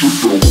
Chutão.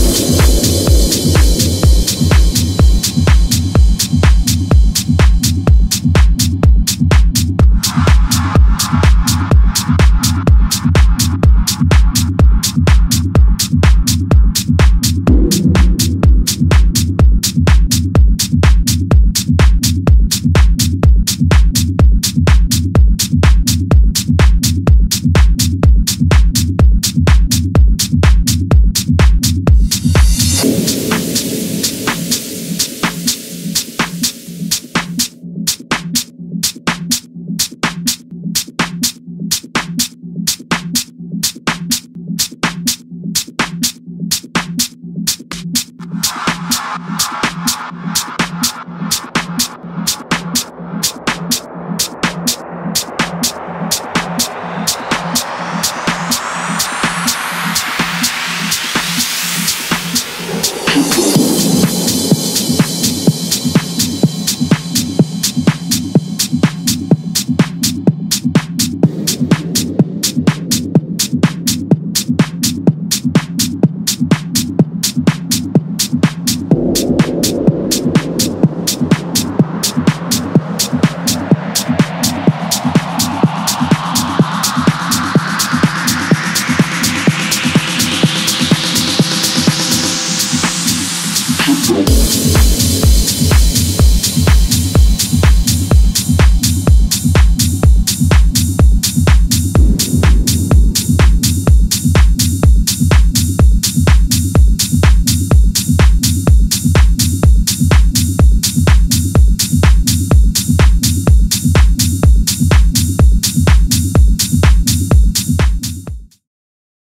Don't.